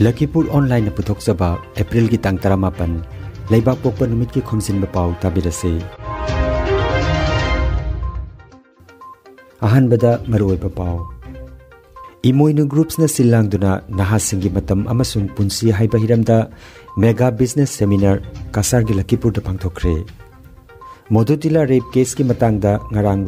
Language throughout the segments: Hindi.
लकीपुर ऑनलाइन पुथोक्चबा एप्रिल की तांग तरमापन लेबाक पोप नुमित की खोमसिन पाउ ताबिरसे अहनबदा मरोइबा पाउ इमोइनु ग्रुप्स न सिलांगदुना नहासिंगी मतम अमसुंग पुंसी हाइबा हिरमदा मेगा बिज़नेस सेमिनार कासार की लकीपुर द पांगथोखरे मोदुतिला रेप केस की मतंगदा ngarang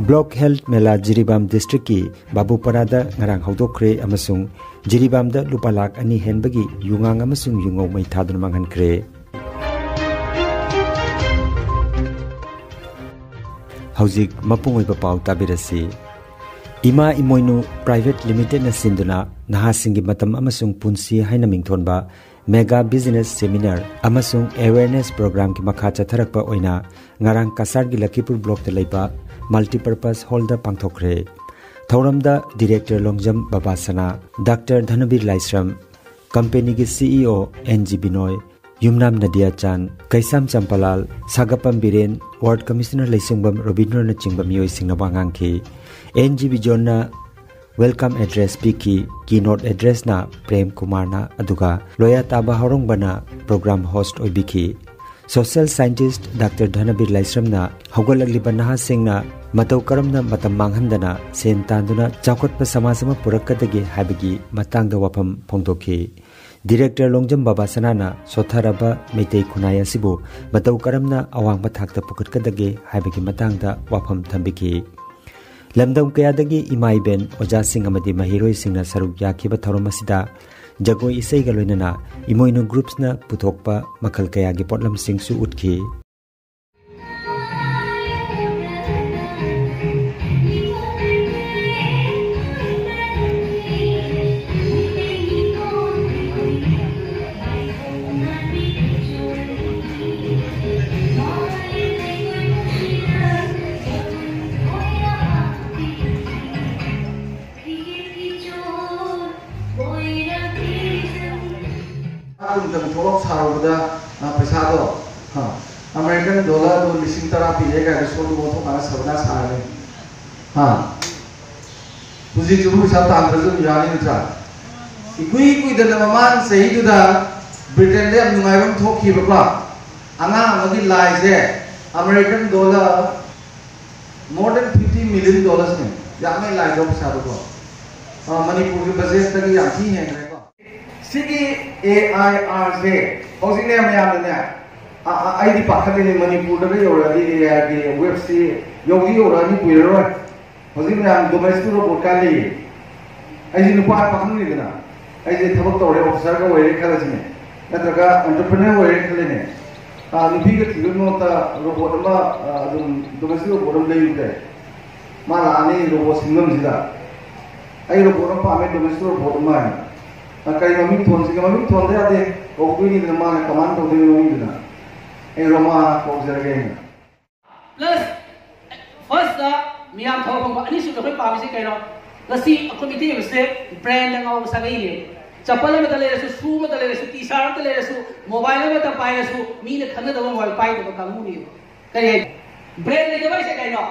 block health mela Jiribam district की बाबूपरादा ngarang जिरीबाम द लाख अनि हेनबगी युंगांग अमसुंग युंगौ मै थादुन हौजिक मपुंग पाउ ताबिरसी इमा इमोइनु प्राइवेट लिमिटेड न सिंदुना नहासिंगी मतम अमसुंग पुंसी मिंगथोनबा मेगा बिज़नेस सेमिनार अमसुंग अवेयरनेस प्रोग्राम की मखा चथरकपा ओइना ngarang kasar gi multipurpose hall da pangthokre thauramda director longjam babasana dr dhanabir laisram company gi ceo ng binoy yumnam nadia chan kaisam champalal sagapam biren ward commissioner leisingbam robindra na chingba mioi singna bangang khi ng bijon na welcome address piki keynote address na prem kumar na aduga loya taba horong bana naha singna matau karamna matam manghandana sen tanduna chakotpa samasama purakadagi habigi matangda wapam phongdokhi director longjam baba sanana sotharaba meitei khunaya sibu matau karamna awangba thakta pukatkadagi habigi matangda wapam thambiki lamdam kayadagi imai ben oja sing amadi mahiroi singna saruk yakhiba thorom asida Jagoi इसैगा लोइनना इमोइनो पिएगा रिसोर्ट वो तो कहा सबना सारे हाँ। तुझे ज़रूर सब तांत्रिक जाने निचा इकुई कुई दल ममान सही जुदा ब्रिटेन दे नुंगाई बम थोक ही बकवा अंगा मगी लाई से American dollar more than 50 million dollars में। या में लाई दो पैसा बकवा हाँ, मणिपुर के बजट तक यहाँ ही है सिगी ए आई आर से और सिने में याद नहीं bot li ai ji nupa pakhane ne na ai ji thabak to re officer ka wai khala ji ne natraga entrepreneur wai khala ne a nupi ka tigo no ta robot ma dum domestic robot am lei de ma la ani robot singam ji da ai robot pa me domestic robot ma kai mami thon si mami thon de ade o kui ni ma na command to de mami na e roma ko zer ge plus first da miyam thaw ko ani su ko pa mi se kai no lasi committee mi se brand la ngau sa gai le चप्पल में तले रसु शू में तले रसु टी शर्ट तले रसु मोबाइल में त पाए रसु मी ने खन्ने दबो मोबाइल पाए दबो कामू नहीं करे ब्रेन ले दबाई से कहीं ना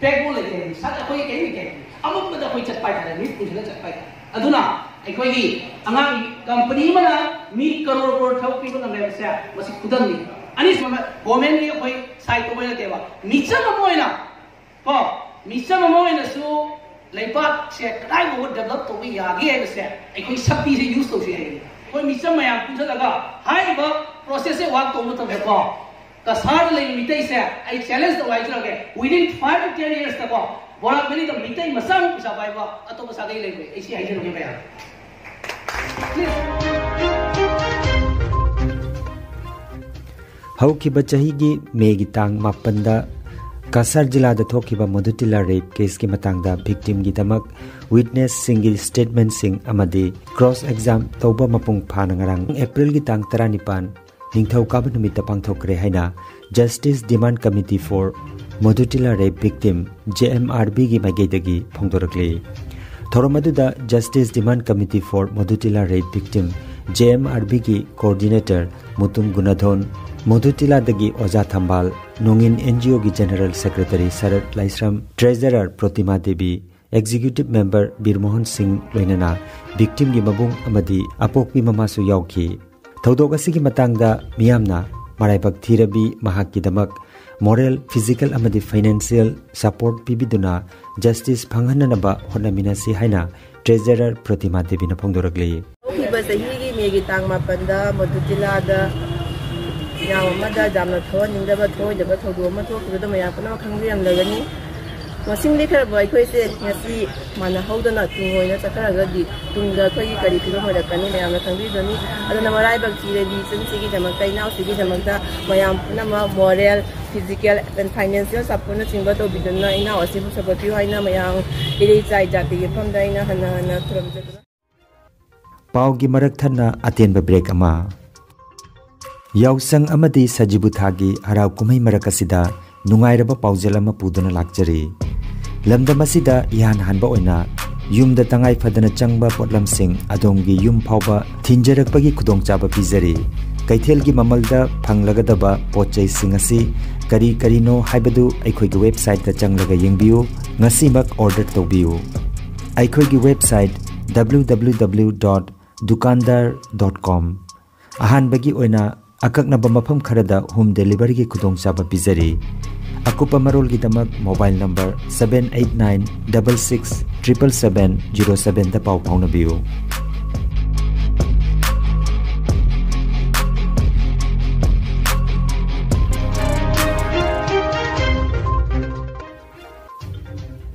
बैग बोल लेते हैं साथ कोई कहीं नहीं कहीं अब हम तो कोई चट पाए था नहीं कुछ ना चट पाए अधुना ꯑꯩꯈꯣꯏꯒꯤ ꯑꯉꯥꯡꯒꯤ ꯀꯝꯄꯅꯤ ꯑꯃꯅ ꯃꯤ ꯀꯔꯣꯔ ꯀꯔꯣꯔ ꯊꯕꯛ ꯄꯤꯕ ꯉꯝꯂꯦꯕꯁꯦ ꯃꯁꯤ ꯈꯨꯗꯝꯅꯤ ꯑꯅꯤꯁꯨꯕ ꯒꯣꯔꯃꯦꯟꯒꯤ ꯑꯩꯈꯣꯏ ꯁꯥꯏꯠꯇ ꯑꯣꯏꯅ ꯅꯠꯇꯦꯕ ꯃꯤꯆꯝ ꯑꯃ ꯑꯣꯏꯅ ꯀꯣ ꯃꯤꯆꯝ ꯑꯃ ꯑꯣꯏꯅꯁꯨ ꯂꯩꯕꯥꯛꯁꯦ ꯀꯗꯥꯏꯐꯥꯎꯕ ꯗꯦꯕꯂꯞ ꯇꯧꯕ ꯌꯥꯒꯦ ꯍꯥꯏꯕꯁꯦ ꯑꯩꯈꯣꯏ ꯁꯛꯇꯤꯁꯦ ꯌꯨꯁ ꯇꯧꯁꯤ ꯍꯥꯏꯌꯦ ꯑꯩꯈꯣꯏ ꯃꯤꯆꯝ ꯃꯌꯥꯝ ꯄꯨꯟꯁꯤꯜꯂꯒ ꯍꯥꯏꯔꯤꯕ ꯄ꯭ꯔꯣꯁꯦꯁꯁꯦ ꯋꯥꯛ ꯇꯧꯕ ꯃꯇꯝꯗꯀꯣ ꯀꯁꯥꯔ ꯂꯩ ꯃꯤꯇꯩꯁꯦ ꯑꯩ ꯆꯦꯂꯦꯟꯖ ꯇꯧ ꯍꯥꯏꯖꯔꯒꯦ ꯋꯤꯗꯤꯟ ꯐꯥꯏꯚ ꯇꯨ ꯇꯦꯟ ꯌꯔꯁꯇꯀꯣ ꯕꯣꯔꯥ ꯃꯦꯂꯤꯗ ꯃꯤꯇꯩ ꯃꯆꯥ ꯃꯆꯥ ꯄꯥꯏꯕ ꯑꯇꯣꯞꯄ ꯁꯥꯒꯩ ꯂꯩꯕ ꯑꯩꯁꯤ ꯍꯥꯏꯖꯔꯒꯦ ꯃꯌꯥꯝ Please. तांग मापंदा कासर जिला मधुतिला रेप केस की मतंगदा विक्टिम की दमक विटनेस सिंगी स्टेटमेंट सिंग अमदी क्रॉस एग्ज़ाम तौबा मपुंग फानंगरंग अप्रैल की तांग तरा निपान निंगथौ काब नुमित हैना justice demand committee for Madhuthila rape victim JMRB की माइगेदगी फोंदोरकले थोरमदुदा justice demand committee for Madhuthila rape victim JMRB की कोऑर्डिनेटर मधुतिलादगी ओजा थम्बाल नोंगिन एनजीओ की general secretary Sarat Laisram treasurer Pratima Devi executive member Birmohan Singh लोनना victim की मबूंग अपोपी ममासुखीदना माइबक थीर भीदम मोरल फ़िज़िकल फाइनेंशियल सपोर्ट पीबीना जस्टिस फंगनब होनासी है ट्रेजरर प्रतिमा देवी फोदरगली मधुतिला ꯌꯥꯝ ꯑꯃꯗ ꯌꯥꯝꯅ ꯊꯣꯛꯍꯟꯅꯤꯡꯗꯕ ꯊꯣꯛꯑꯣꯏꯗꯕ ꯊꯧꯗꯣꯛ ꯑꯃ ꯊꯣꯛꯈꯤꯕꯗ ꯃꯌꯥꯝ ꯄꯨꯝꯅꯃꯛ ꯈꯪꯕꯤꯔꯝꯂꯒꯅꯤ ꯃꯁꯤꯡ ꯂꯩꯈ꯭ꯔꯕ ꯑꯩꯈꯣꯏꯁꯦ ꯉꯁꯤ ꯃꯥꯟꯅꯍꯧꯗꯅ ꯇꯨꯡ ꯑꯣꯏꯅ ꯆꯠꯊꯔꯒꯗꯤ ꯇꯨꯡꯗ ꯑꯩꯈꯣꯏꯒꯤ ꯀꯔꯤ ꯐꯤꯕꯝ ꯑꯣꯏꯔꯛꯀꯅꯤ ꯃꯌꯥꯝꯅ ꯈꯪꯕꯤꯒꯅꯤ ꯑꯗꯨꯅ ꯃꯔꯥꯏꯕꯛ ꯊꯤꯔꯕꯤ ꯏꯆꯟꯁꯤꯒꯤꯗꯃꯛꯇ ꯏꯅꯥꯎꯁꯤꯒꯤꯗꯃꯛꯇ ꯃꯌꯥꯝ ꯄꯨꯝꯅꯃꯛ ꯃꯣꯔꯦꯜ ꯐꯤꯖꯤꯀꯦꯜ ꯑꯦꯟ ꯐꯥꯏꯅꯥꯟꯁꯤꯌꯦꯜ ꯁꯞꯄꯣꯔꯠꯅꯆꯤꯡꯕ ꯇꯧꯕꯤꯗꯨꯅ ꯏꯅꯥꯎ ꯑꯁꯤꯕꯨ ꯁꯞꯄꯣꯔꯠ ꯄꯤꯌꯨ ꯍꯥꯏꯅ ꯃꯌꯥꯝ ꯏꯔꯩꯆꯥꯏ ꯖꯥꯇꯤꯒꯤ ꯃꯐꯝꯗ ꯑꯩꯅ ꯍꯟꯅ ꯍꯟꯅ ꯈꯨꯔꯨꯝꯖꯗꯨꯅ ꯄꯥꯎꯒꯤ ꯃꯔꯛ ꯊꯟꯅ ꯑꯇꯦꯟꯕ ꯕ꯭ꯔꯦꯛ ꯑꯃ ꯌꯥꯎꯁꯪ ꯑꯃꯗꯤ ꯁꯖꯤꯕꯨ ꯊꯥꯒꯤ ꯍꯔꯥꯎ ꯀꯨꯝꯍꯩ ꯃꯔꯛ ꯑꯁꯤꯗ ꯅꯨꯡꯉꯥꯏꯔꯕ ꯄꯥꯎꯖꯦꯜ ꯑꯃ ꯄꯨꯗꯨꯅ ꯂꯥꯛꯆꯔꯤ ꯂꯝꯗꯝ ꯑꯁꯤꯗ ꯏꯍꯥꯟ ꯍꯥꯟꯕ ꯑꯣꯏꯅ ꯌꯨꯝꯗ ꯇꯉꯥꯏ ꯐꯗꯅ ꯆꯪꯕ ꯄꯣꯠꯂꯝꯁꯤꯡ ꯑꯗꯣꯝꯒꯤ ꯌꯨꯝ ꯐꯥꯎꯕ ꯊꯤꯟꯖꯔꯛꯄꯒꯤ ꯈꯨꯗꯣꯡꯆꯥꯕ ꯄꯤꯖꯔꯤ ꯀꯩꯊꯦꯜꯒꯤ ꯃꯃꯜꯗ ꯐꯪꯂꯒꯗꯕ ꯄꯣꯠꯆꯩꯁꯤꯡ ꯑꯁꯤ ꯀꯔꯤ ꯀꯔꯤꯅꯣ ꯍꯥꯏꯕꯗꯨ ꯑꯩꯈꯣꯏꯒꯤ ꯋꯦꯕꯁꯥꯏꯠꯇ ꯆꯪꯂꯒ ꯌꯦꯡꯕꯤꯌꯨ ꯉꯁꯤꯃꯛ ꯑꯣꯔꯗꯔ ꯇꯧꯕꯤꯌꯨ ꯑꯩꯈꯣꯏꯒꯤ ꯋꯦꯕꯁꯥꯏꯠ www.dukandar.com ꯑꯍꯥꯟꯕꯒꯤ ꯑꯣꯏꯅ ꯑꯀꯛꯅꯕ ꯃꯐꯝ ꯈꯔꯗ ꯍꯣꯝ ꯗꯦꯂꯤꯚꯔꯤꯒꯤ ꯈꯨꯗꯣꯡꯆꯥꯕ ꯄꯤꯖꯔꯤ ꯑꯀꯨꯞꯄ ꯃꯔꯣꯜꯒꯤꯗꯃꯛ mobile number seven eight nine double six triple seven zero ꯁꯕꯦꯟꯗ ꯄꯥꯎ ꯐꯥꯎꯅꯕꯤꯌꯨ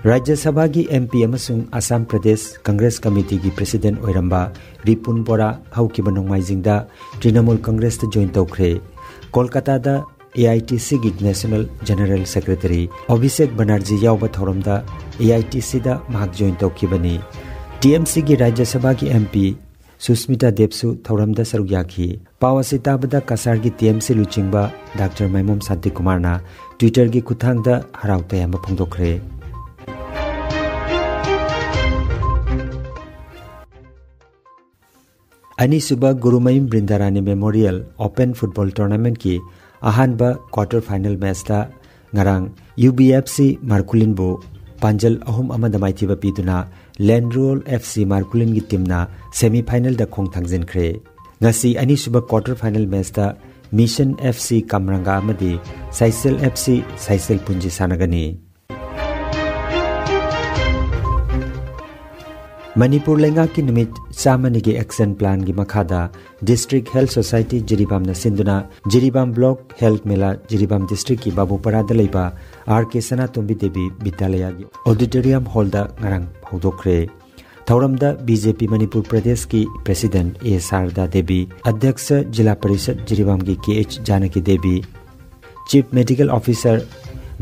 राज्य सभा की एमपी अमसुंग असम प्रदेश कांग्रेस कमिटी की प्रेसिडेंट ओइरंबा रिपुन बोरा हौकिब नोंमाइजिंगदा Trinamool Congress join तौख्रे Kolkata AITC gi National General Secretary Abhishek Banerjee yawba thoramda AITC da mahak join tawkibani TMC gi Rajya Sabha gi MP Susmita Debsu thoramda saruk yakhi pawasi tabada kasar gi TMC luchingba Dr. Maimum Saddi Kumar na Twitter gi kuthangda harau tayamba phongdokre अनीसुब Gurumayum Brindarani memorial open football tournament की अहानब क्वार्टर फाइनल मैचता ngarang UBFC Markulin bu panjal ahum amada maithiba piduna Landroll FC Markulin gi timna semi final da khong thangjin khre ngasi ani suba quarter final match da Mission FC Kamranga amadi Saisel FC Saisel Punji sanagani की मखादा डिस्ट्रिक्ट हेल्थ सोसाइटी जिरीबाम न सिंधुना Jiribam block health mela Jiribam district की बाबूपरा लेबा आर के सनातोंबी देवी विद्यालय की ऑडिटोरियम हॉल दा ngarang haudokhre थौरमदा बीजेपी मणिपुर प्रदेश की प्रेसिडेंट ए शारदा देवी अध्यक्ष जिला परिषद जिरीबाम की K H Janaki Devi chief medical officer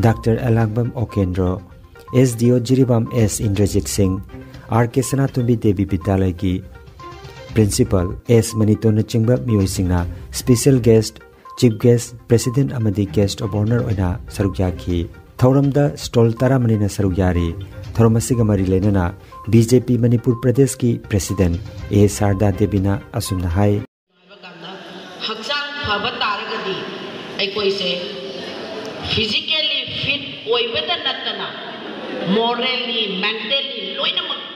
doctor Elangbam Okendro SDO Jiribam S Indrajit Singh R K Sanatombi Devi Vidyalaya की प्रिंसिपल एस मनीतोन चिंब मियोइसिंगना special guest chief guest president अमदी guest of honour ओइना सरुक याखी थौरमदा स्टॉल तरामनीना सरुक यारी थौरम मरी लेनना बीजेपी मणिपुर प्रदेश की प्रेसिडेंट ए शारदा फब तारगदी अखोइसे फिजिकली फिट मोरली मेंटली लोइनमक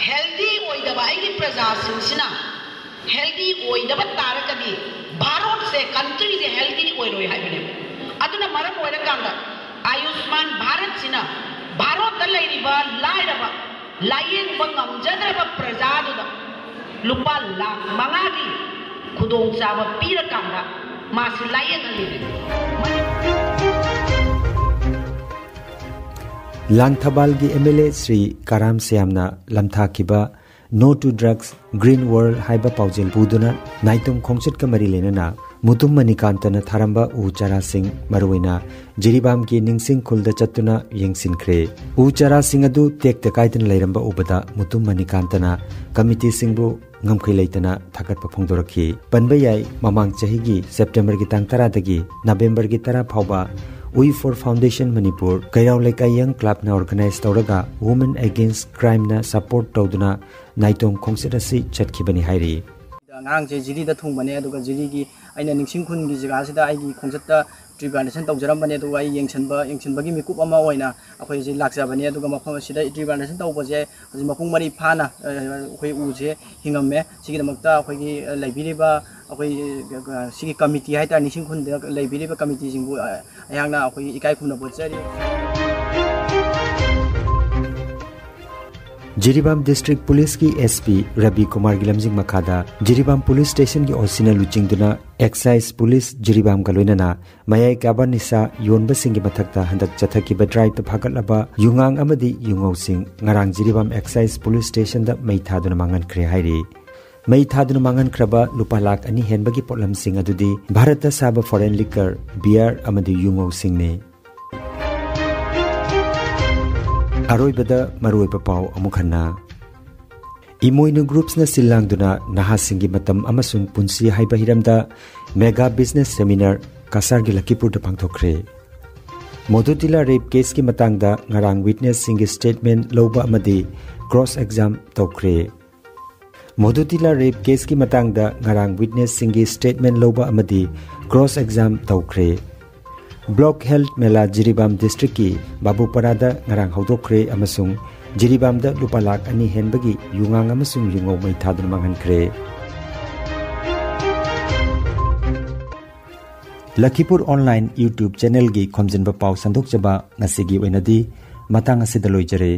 हेल्दी आइगी प्रजासिंसिना हेल्दी भारत से कंट्री से हेल्दी अदुना मरम आयुष्मान भारत सिना भारत लाइरबा लायेंग बंगमजद्रबा प्रजादुदा लुपा लाख मंगागी खुदोंग चाबा पीरकांदा मासी लायेंग लांथबालगी एमएलए श्री कराम श्यामना लमथाखिबा no to drugs green world हाइबा पाउजेल पुदुना नाइतुम खोंगचट का मरी लेना मुतुम मणिकांतन थारंबा उ चारा जिरीबाम की निंगसिंग खुलद चतुना यंगसिनख्रे उ चारा सिंह अदु तेक तकाइतन लेरंबा उबदा मुतुम मणिकांतना कमिटी सिंहबु ngamkhai leitana thakat pa phongdoraki panba yai mamang chahi gi september khongsit asi chatkibani hairi ngang je jiri da thung bane aduga jiri gi aina ningsing khun gi jaga sida ai gi khongsit da ट्रिबानेसन तौजरबने अदुगा येंगसनब येंगसनबगी मिकुप अमा ओइना अखोय जे लाक्जाबने अदुगा मफम सिदा ट्रिबानेसन तौबजे हजि मपुंग मरि फाना अखोय उजे हिंगमे सिगी दमक्ता अखोय gi लाइबिरिबा अखोय सिगी कमिटी हाइता निसिंग खुन लाइबिरिबा कमिटी जिंगु अयांगना अखोय इकाय खुना बोचरी जिरीबाम डिस्ट्रिक्ट पुलिस की एसपी रवि कुमार की लमजिंग मखादा जिरीबाम पुलिस स्टेशन की ओसिना लुचिंगदुना एक्साइज पुलिस जिरीबाम का लोइनना मयाई काबा निसा योनबा सिंग मथक्ता हंदक चथकी ड्राइव फागलबा युंगांग अमदी युंगौ सिंग ngarang Jiribam excise police station दा मई थादुना मांगन खरे हाइरी मई थादुना मांगन खरबा लुपा लाख अनि हेनबगी पोलम सिंग भारत साबा फॉरेन लिकर बियर अमदी युंगौ सिंग ने अमुखन्ना इमोइनु ग्रुप्सना सिल्लांगदुना नहासिंगी मतम अमसुंग पुंसी हाइबा हिरमदा मेगा बिज़नेस सेमिनार कासारगी लकीपुर पांथोखरे मोदुतिला रेप केस की singi statement loba amadi cross exam tokre मोदुतिला rape case की loba amadi cross exam tokre block health मेला जिरीबाम डिस्ट्रिक्ट की बाबूपरा हौदे जिरीबाम लुप लाख अनी हेन की युवा युगो मैथाद मांगे लखीपुर ऑनलाइन यूट्यूब चेनेल की खोजन पा संदोचना लोजरे